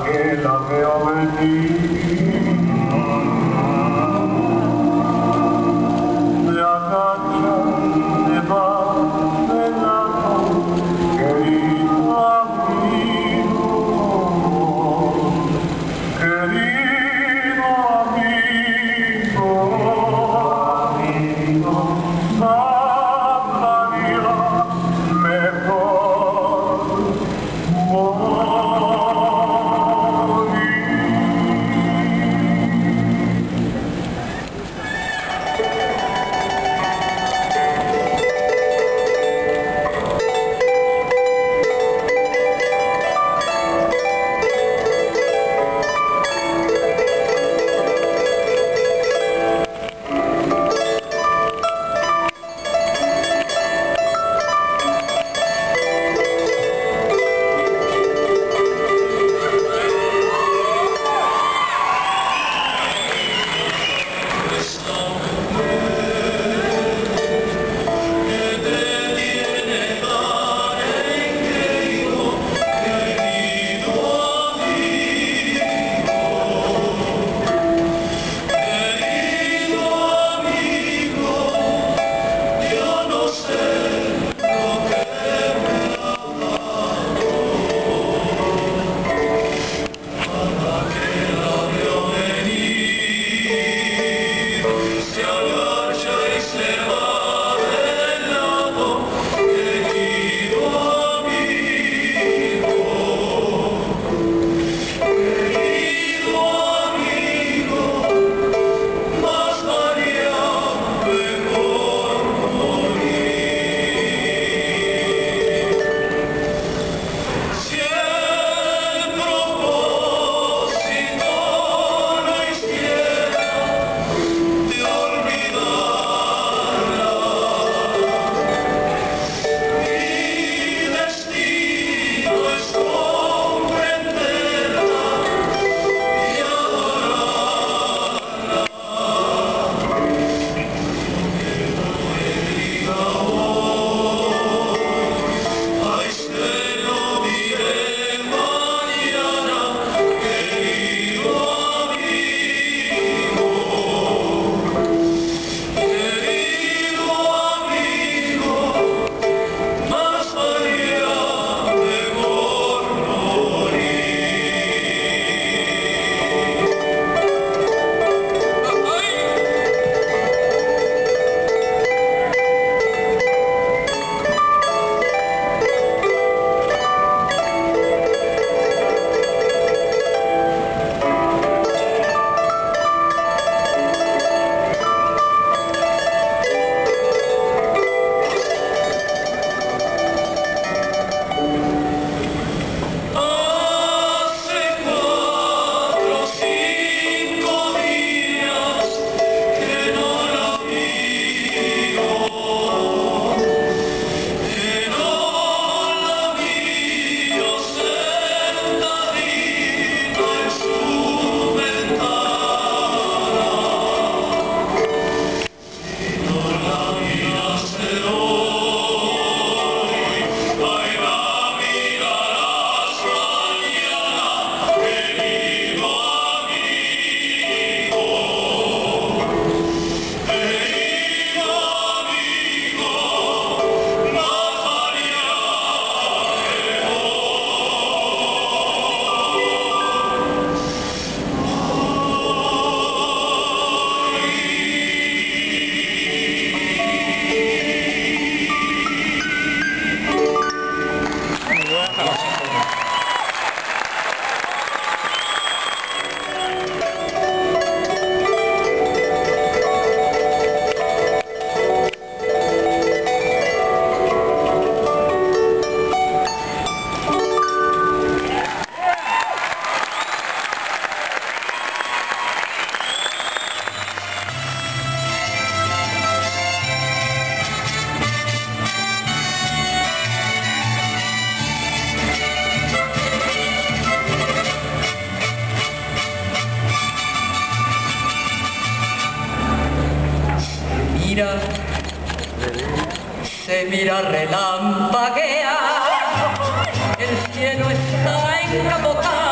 que la veo venir, mira, se mira relampaguear, el cielo está en.